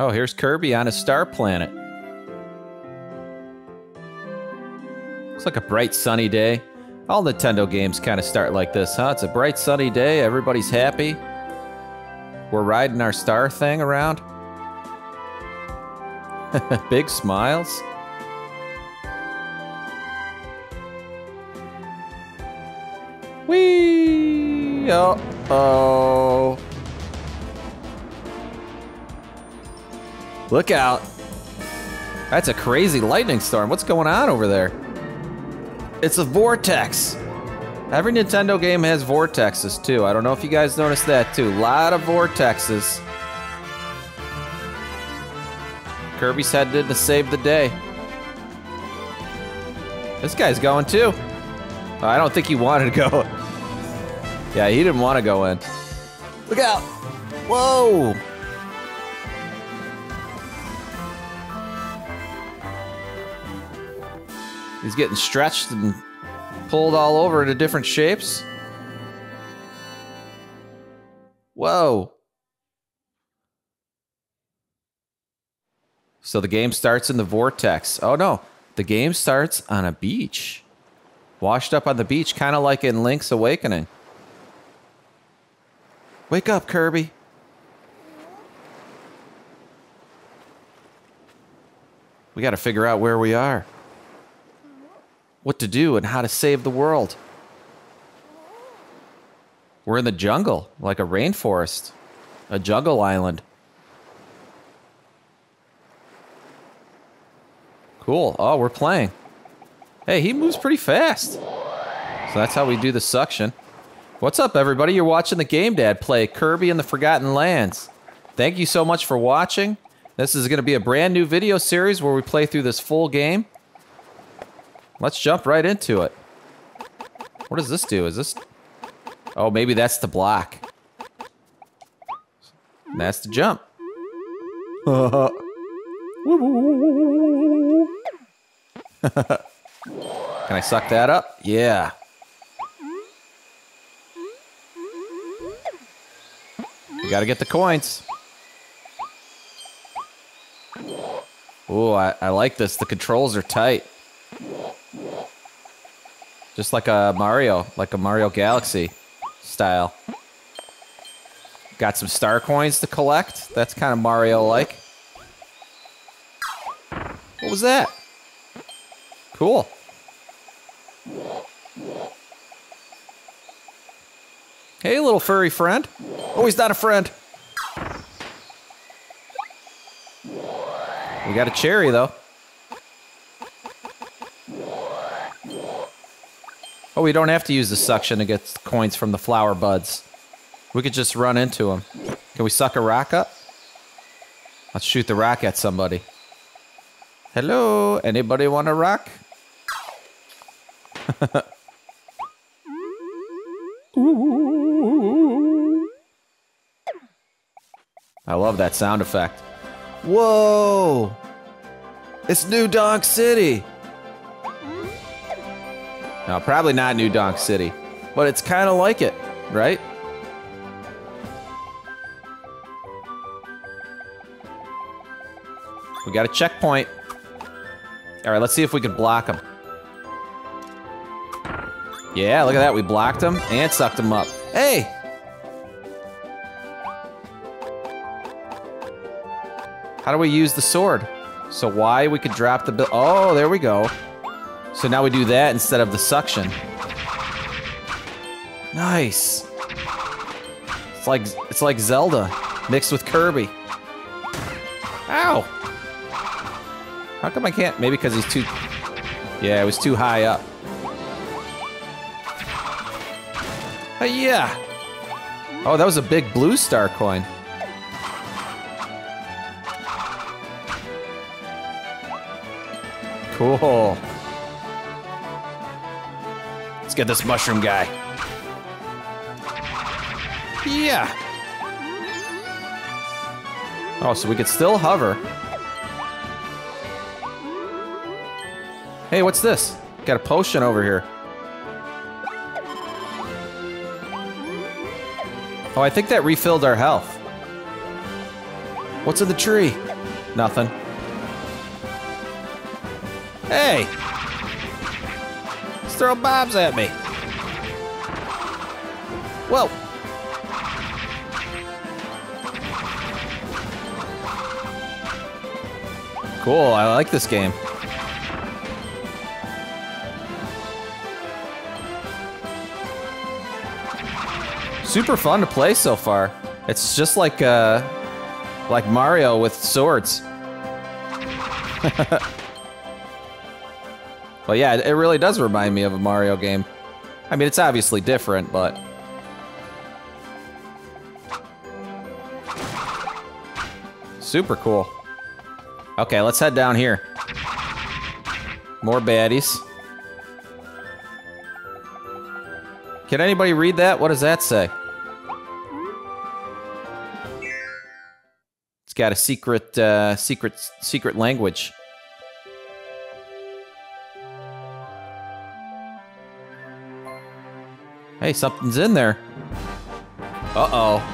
Oh, here's Kirby on a star planet. Looks like a bright sunny day. All Nintendo games kind of start like this, huh? It's a bright sunny day, everybody's happy. We're riding our star thing around. Big smiles. Whee! Uh oh. Look out. That's a crazy lightning storm. What's going on over there? It's a vortex. Every Nintendo game has vortexes too. I don't know if you guys noticed that too. A lot of vortexes. Kirby's headed in to save the day. This guy's going too. I don't think he wanted to go. Yeah, he didn't want to go in. Look out! Whoa! He's getting stretched and pulled all over into different shapes. Whoa. So the game starts in the vortex. Oh no, the game starts on a beach. Washed up on the beach, kind of like in Link's Awakening. Wake up, Kirby. We got to figure out where we are what to do and how to save the world. We're in the jungle, like a rainforest, a jungle island. Cool. Oh, we're playing. Hey, he moves pretty fast. So that's how we do the suction. What's up, everybody? You're watching the Game Dad play Kirby and the Forgotten Lands. Thank you so much for watching. This is going to be a brand new video series where we play through this full game. Let's jump right into it. What does this do? Is this... Oh, maybe that's the block. That's the jump. Can I suck that up? Yeah. We gotta get the coins. Ooh, I, I like this. The controls are tight. Just like a Mario, like a Mario Galaxy style. Got some star coins to collect. That's kind of Mario-like. What was that? Cool. Hey, little furry friend. Oh, he's not a friend. We got a cherry, though. Oh, we don't have to use the suction to get coins from the flower buds. We could just run into them. Can we suck a rock up? Let's shoot the rock at somebody. Hello, anybody want a rock? I love that sound effect. Whoa! It's New Donk City! No, probably not New Donk City, but it's kind of like it, right? We got a checkpoint. All right, let's see if we can block them. Yeah, look at that. We blocked them and sucked them up. Hey! How do we use the sword? So why we could drop the bill? Oh, there we go. So now we do that instead of the suction. Nice. It's like it's like Zelda mixed with Kirby. Ow! How come I can't? Maybe because he's too... Yeah, it was too high up. Uh, yeah. Oh, that was a big blue star coin. Cool get this mushroom guy. Yeah. Oh, so we could still hover. Hey, what's this? Got a potion over here. Oh, I think that refilled our health. What's in the tree? Nothing. Hey! Throw bombs at me. Whoa! Cool, I like this game. Super fun to play so far. It's just like uh like Mario with swords. but yeah, it really does remind me of a Mario game. I mean, it's obviously different, but super cool. Okay, let's head down here. More baddies. Can anybody read that? What does that say? It's got a secret, uh, secret, secret language. Hey, something's in there. Uh-oh.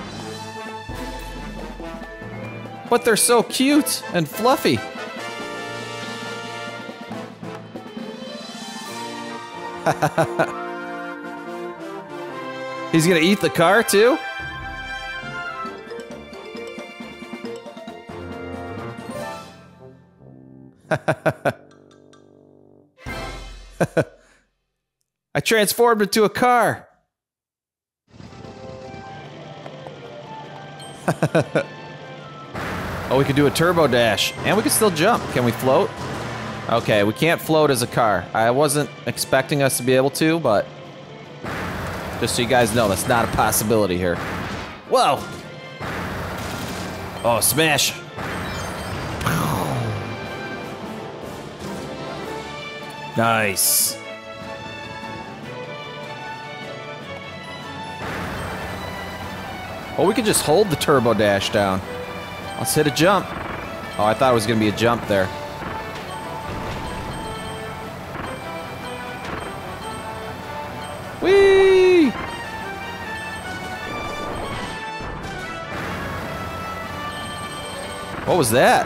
But they're so cute and fluffy. He's gonna eat the car too? I transformed into a car. oh, we could do a turbo dash. And we could still jump. Can we float? Okay, we can't float as a car. I wasn't expecting us to be able to, but... Just so you guys know, that's not a possibility here. Whoa! Oh, smash! Nice. Oh, we could just hold the turbo dash down. Let's hit a jump. Oh, I thought it was going to be a jump there. Whee! What was that?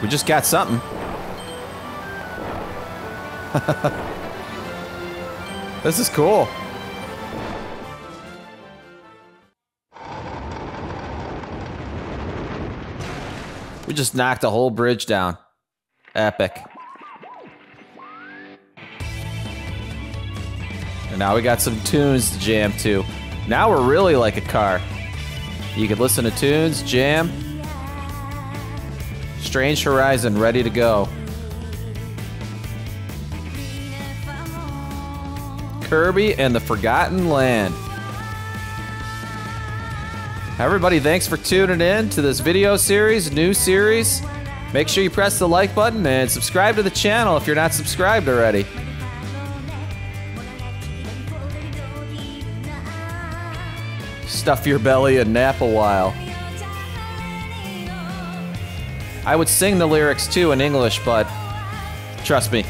We just got something. this is cool. We just knocked a whole bridge down. Epic. And now we got some tunes to jam to. Now we're really like a car. You can listen to tunes, jam. Strange Horizon, ready to go. Kirby and the Forgotten Land. Everybody, thanks for tuning in to this video series, new series. Make sure you press the like button and subscribe to the channel if you're not subscribed already. Stuff your belly and nap a while. I would sing the lyrics too in English, but trust me,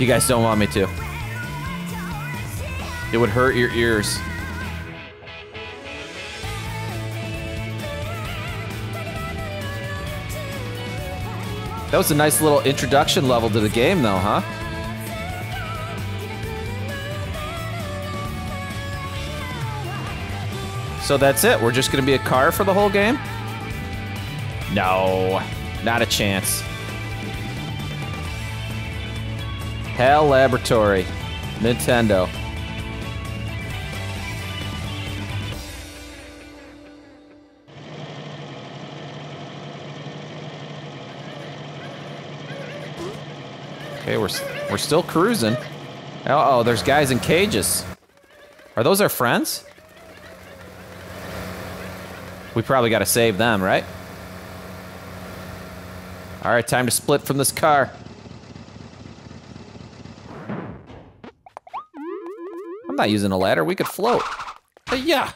you guys don't want me to. It would hurt your ears. That was a nice little introduction level to the game, though, huh? So that's it? We're just gonna be a car for the whole game? No, not a chance. HAL Laboratory, Nintendo. Okay, we're we're still cruising. Uh oh, there's guys in cages. Are those our friends? We probably got to save them, right? All right, time to split from this car. I'm not using a ladder. We could float. Hey, yeah.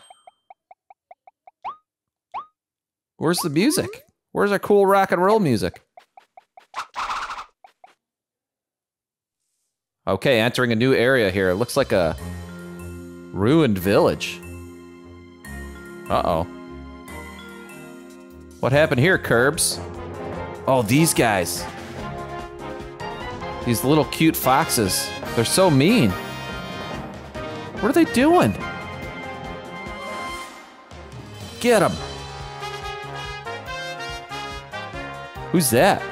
Where's the music? Where's our cool rock and roll music? Okay, entering a new area here. It looks like a ruined village. Uh-oh. What happened here, Curbs? Oh, these guys. These little cute foxes. They're so mean. What are they doing? Get him. Who's that?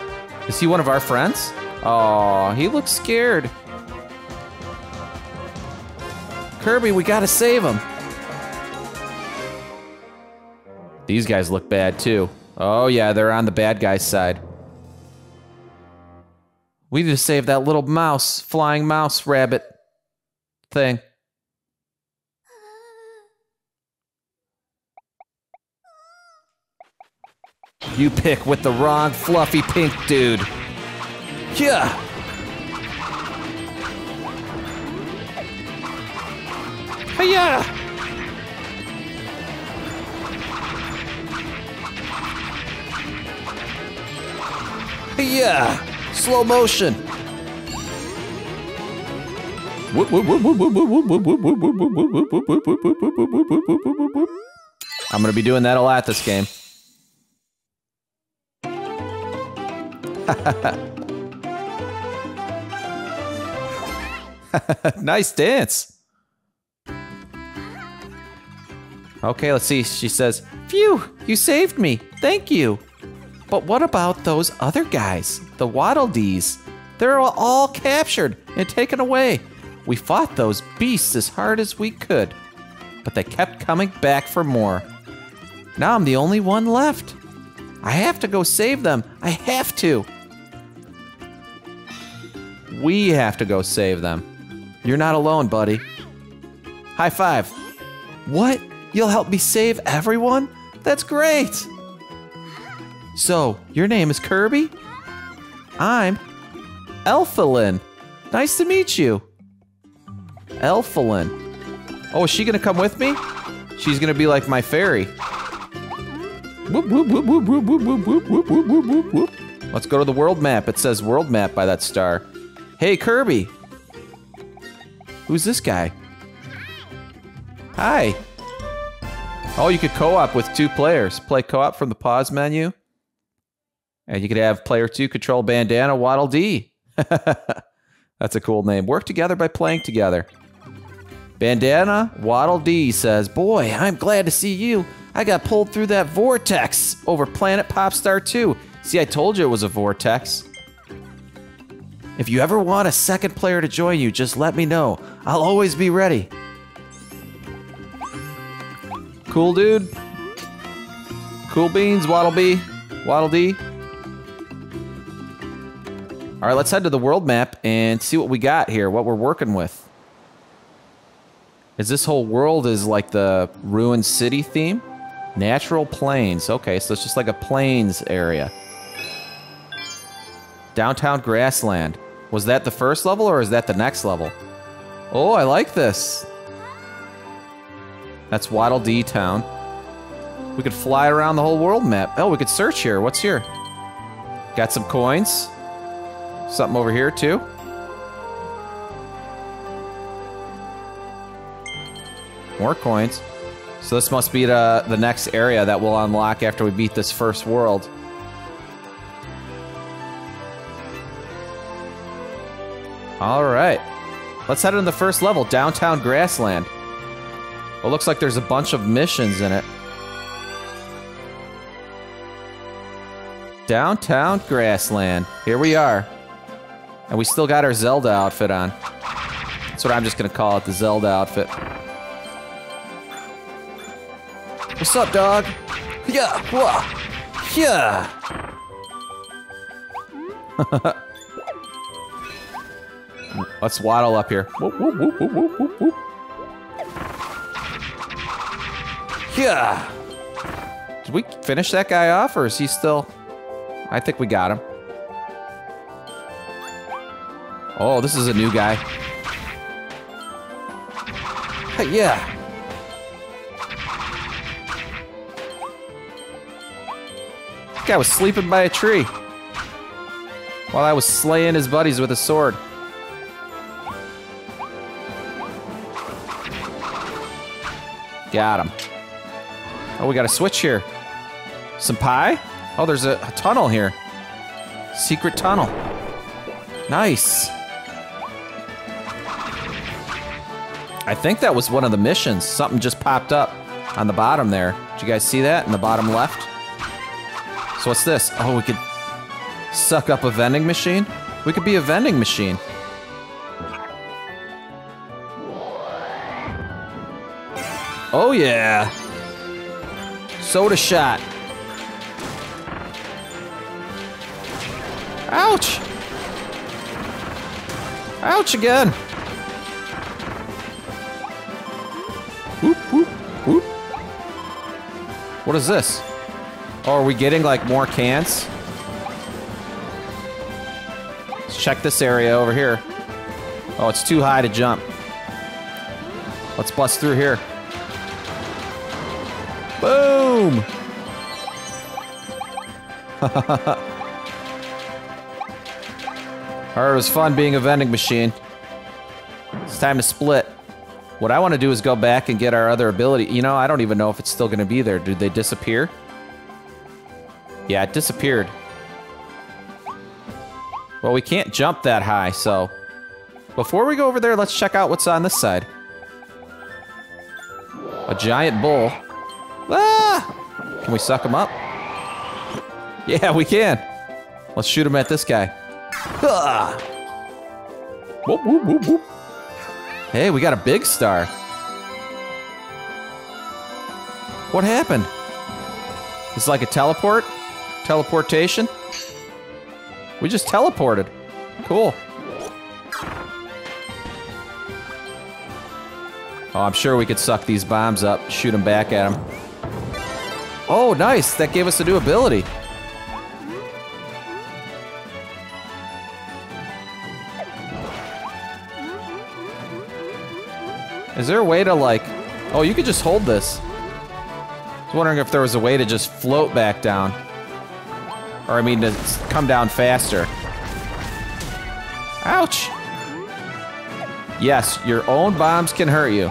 Is he one of our friends? Oh, he looks scared. Kirby, we gotta save him. These guys look bad too. Oh yeah, they're on the bad guy's side. We need to save that little mouse, flying mouse rabbit thing. You pick with the wrong fluffy pink dude. Yeah. Yeah. Yeah. Slow motion. I'm gonna be doing that a lot this game. nice dance. Okay, let's see. She says, Phew, you saved me. Thank you. But what about those other guys? The Waddle Dees. They're all captured and taken away. We fought those beasts as hard as we could, but they kept coming back for more. Now I'm the only one left. I have to go save them. I have to. We have to go save them. You're not alone, buddy. High five. What? You'll help me save everyone? That's great! So, your name is Kirby? I'm Elfilin. Nice to meet you. Elfilin. Oh, is she gonna come with me? She's gonna be like my fairy. Let's go to the world map. It says world map by that star. Hey, Kirby. Who's this guy? Hi. Oh, you could co-op with two players. Play co-op from the pause menu. And you could have player two control Bandana Waddle Dee. That's a cool name. Work together by playing together. Bandana Waddle Dee says, Boy, I'm glad to see you. I got pulled through that vortex over Planet Popstar 2. See, I told you it was a vortex. If you ever want a second player to join you, just let me know. I'll always be ready. Cool dude. Cool beans, Waddle Bee. Waddle Dee. All right, let's head to the world map and see what we got here, what we're working with. Is this whole world is like the ruined city theme? Natural plains. Okay, so it's just like a plains area. Downtown Grassland. Was that the first level or is that the next level? Oh, I like this. That's Waddle Dee Town. We could fly around the whole world map. Oh, we could search here. What's here? Got some coins. Something over here, too. More coins. So this must be the, the next area that we'll unlock after we beat this first world. All right. Let's head into the first level, Downtown Grassland. It looks like there's a bunch of missions in it. Downtown Grassland. Here we are. And we still got our Zelda outfit on. That's what I'm just to call it, the Zelda outfit. What's up, dog? Yeah, whoa, yeah. Let's waddle up here. Whoop, whoop, whoop, Yeah. Did we finish that guy off, or is he still? I think we got him. Oh, this is a new guy. Hey, yeah. Guy was sleeping by a tree while I was slaying his buddies with a sword. Got him. Oh, we got a switch here. Some pie? Oh, there's a, a tunnel here. Secret tunnel. Nice. I think that was one of the missions. Something just popped up on the bottom there. Did you guys see that in the bottom left? So what's this? Oh, we could suck up a vending machine? We could be a vending machine. Oh yeah. Soda shot. Ouch! Ouch again! Whoop, whoop, whoop. What is this? Oh, are we getting like more cans? Let's check this area over here. Oh, it's too high to jump. Let's bust through here. Alright, it was fun being a vending machine. It's time to split. What I want to do is go back and get our other ability. You know, I don't even know if it's still going to be there. Did they disappear? Yeah, it disappeared. Well, we can't jump that high, so... Before we go over there, let's check out what's on this side. A giant bull. Ah! Can we suck him up? Yeah, we can. Let's shoot him at this guy. Ah! Whoop, whoop, whoop, whoop. Hey, we got a big star. What happened? It's like a teleport? Teleportation? We just teleported. Cool. Oh, I'm sure we could suck these bombs up, shoot them back at them. Oh, nice. That gave us a new ability. Is there a way to like... Oh, you could just hold this. I was wondering if there was a way to just float back down. Or I mean to come down faster. Ouch! Yes, your own bombs can hurt you.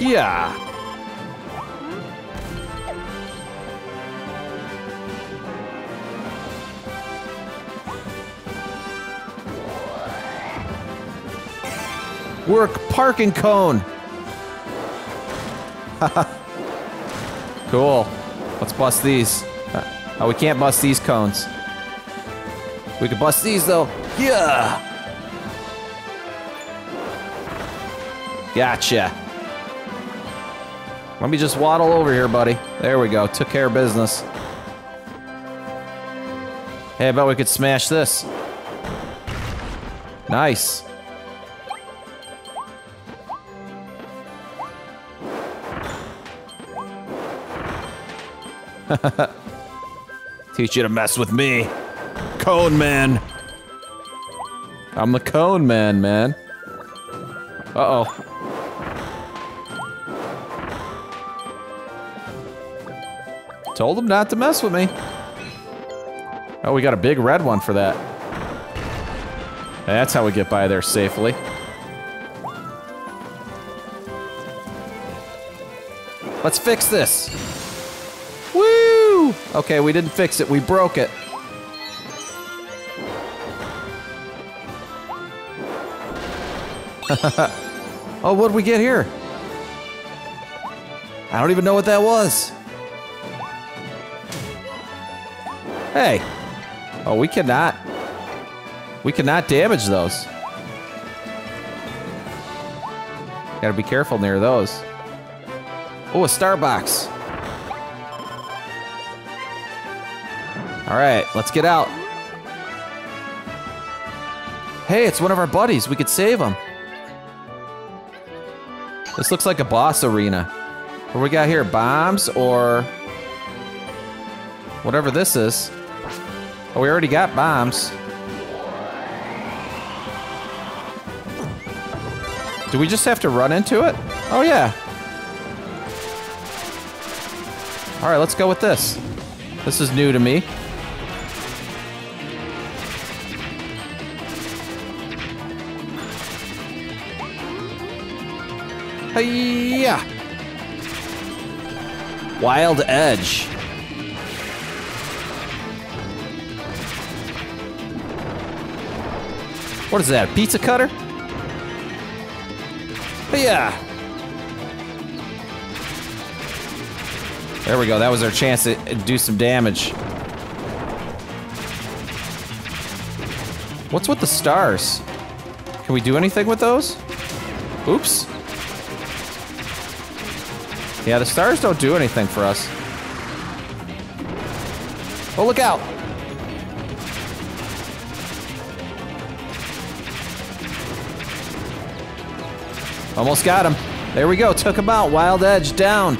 yeah. Work parking cone. cool. Let's bust these. Uh, oh, we can't bust these cones. We could bust these though. Yeah. Gotcha. Let me just waddle over here, buddy. There we go. Took care of business. Hey, I bet we could smash this. Nice. Teach you to mess with me. Cone Man. I'm the Cone Man, man. Uh-oh. Told him not to mess with me. Oh, we got a big red one for that. That's how we get by there safely. Let's fix this. Okay, we didn't fix it. We broke it. oh, what did we get here? I don't even know what that was. Hey. Oh, we cannot. We cannot damage those. Gotta be careful near those. Oh, a Starbucks. All right, let's get out. Hey, it's one of our buddies. We could save him. This looks like a boss arena. What we got here? Bombs or whatever this is. Oh, we already got bombs. Do we just have to run into it? Oh, yeah. All right, let's go with this. This is new to me. Hiya! Wild Edge. What is that? Pizza cutter? Yeah. There we go. That was our chance to do some damage. What's with the stars? Can we do anything with those? Oops. Yeah, the stars don't do anything for us. Oh, look out! Almost got him. There we go, took him out. Wild Edge down.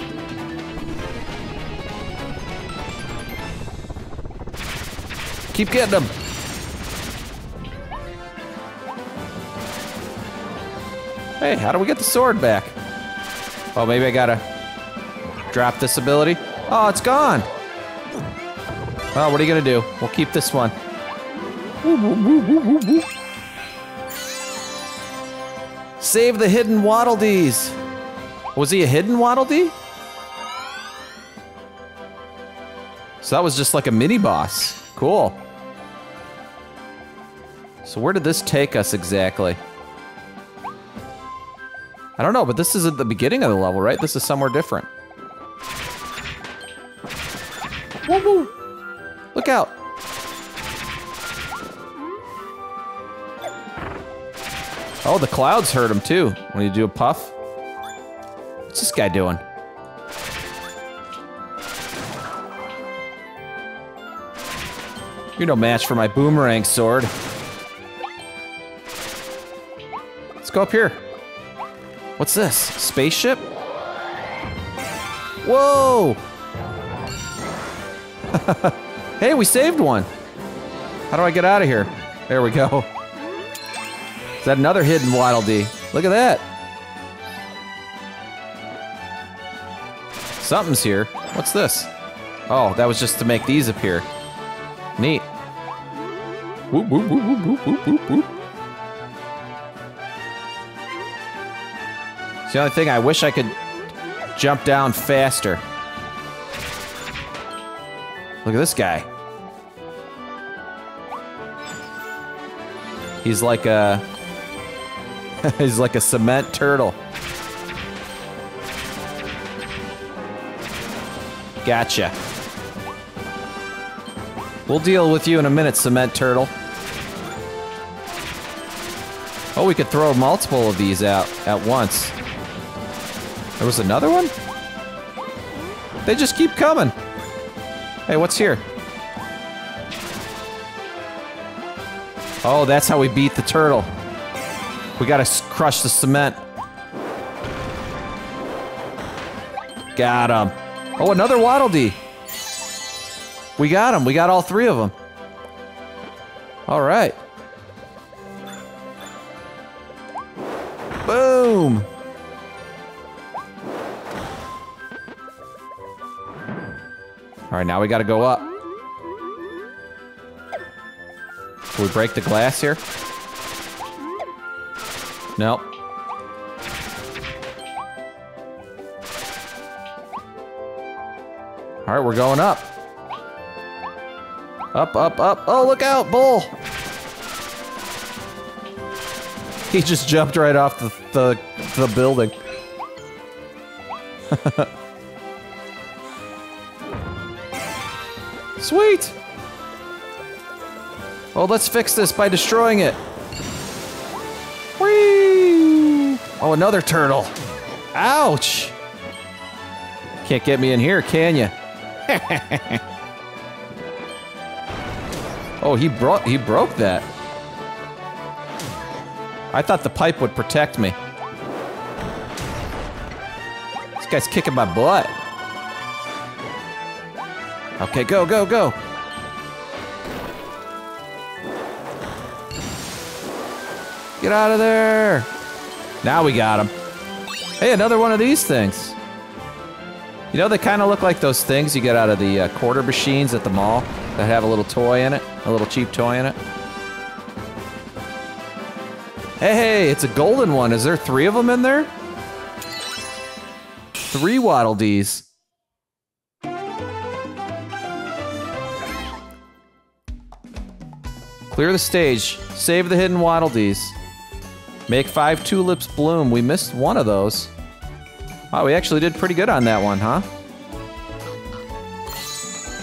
Keep getting them. Hey, how do we get the sword back? Oh, maybe I gotta drop this ability. Oh, it's gone. Oh, what are you gonna do? We'll keep this one. Save the hidden Waddle Dees. Was he a hidden Waddle Dee? So that was just like a mini boss. Cool. So where did this take us exactly? I don't know, but this is at the beginning of the level, right? This is somewhere different. Look out! Oh, the clouds hurt him too when you do a puff. What's this guy doing? You're no match for my boomerang sword. Let's go up here. What's this? Spaceship? Whoa! hey, we saved one. How do I get out of here? There we go. Is that another hidden Waddle Dee? Look at that. Something's here. What's this? Oh, that was just to make these appear. Neat. Whoop, whoop, whoop. It's the only thing I wish I could jump down faster. Look at this guy. He's like a... he's like a cement turtle. Gotcha. We'll deal with you in a minute, cement turtle. Oh, we could throw multiple of these out at once. There was another one? They just keep coming. Hey, what's here? Oh, that's how we beat the turtle. We gotta crush the cement. Got him. Oh, another Waddle Dee. We got him. We got all three of them. All right. All right, now we got to go up. Can we break the glass here? Nope. All right, we're going up. Up, up, up. Oh, look out, bull. He just jumped right off the, the, the building. Sweet! Oh, let's fix this by destroying it. Whee! Oh, another turtle. Ouch! Can't get me in here, can you? oh, he broke he broke that. I thought the pipe would protect me. This guy's kicking my butt. Okay, go, go, go. Get out of there. Now we got him. Hey, another one of these things. You know, they kind of look like those things you get out of the uh, quarter machines at the mall that have a little toy in it, a little cheap toy in it. Hey, hey, it's a golden one. Is there three of them in there? Three Waddle Dees. Clear the stage. Save the hidden Waddle Dees. Make five tulips bloom. We missed one of those. Wow, we actually did pretty good on that one, huh?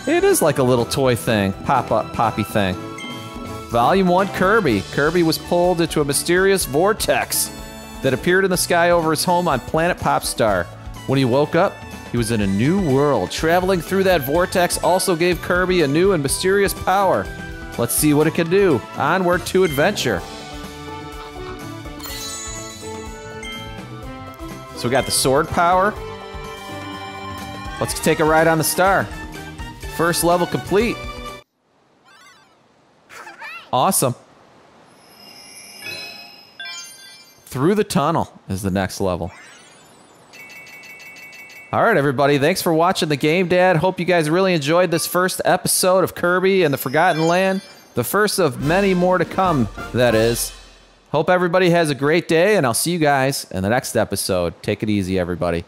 It is like a little toy thing, pop-up poppy thing. Volume 1 Kirby. Kirby was pulled into a mysterious vortex that appeared in the sky over his home on planet Popstar. When he woke up, he was in a new world. Traveling through that vortex also gave Kirby a new and mysterious power. Let's see what it can do. Onward to adventure. So we got the sword power. Let's take a ride on the star. First level complete. Awesome. Through the tunnel is the next level. All right, everybody. Thanks for watching the game, Dad. Hope you guys really enjoyed this first episode of Kirby and the Forgotten Land. The first of many more to come, that is. Hope everybody has a great day, and I'll see you guys in the next episode. Take it easy, everybody.